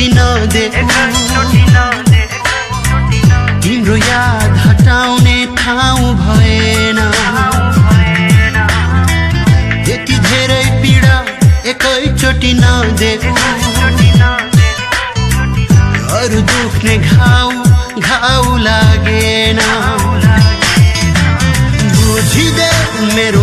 छुट्टी नदे तिम्रो याद हटाउने ठाउँ भएन। यति धेरै पीडा एकैचोटि नदे। अरू दुख्ने घाउ घाउ लागेन। बुझिदे मेरो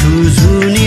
驻足你